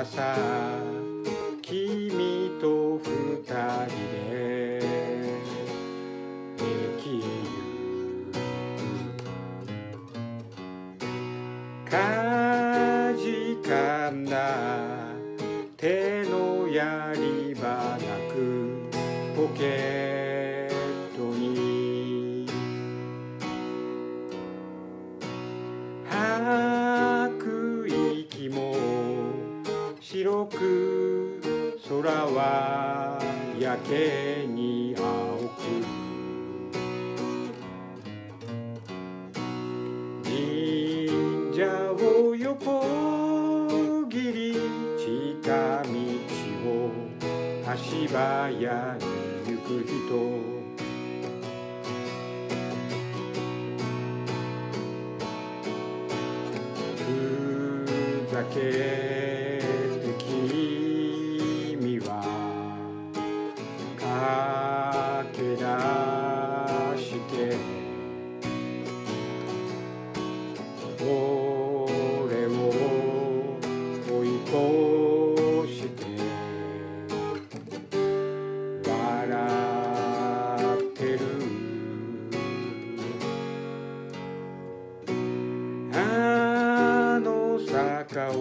朝君と二人で駅へ行くかじかな手のやり場なくポケッ白く空はやけに青く神社を横切り近道を足早に行く人ふざけて。俺を追い越して。笑ってる。あの坂を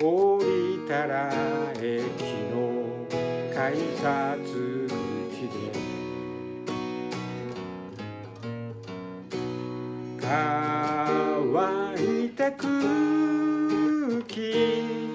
降りたら駅の改札乾いた空気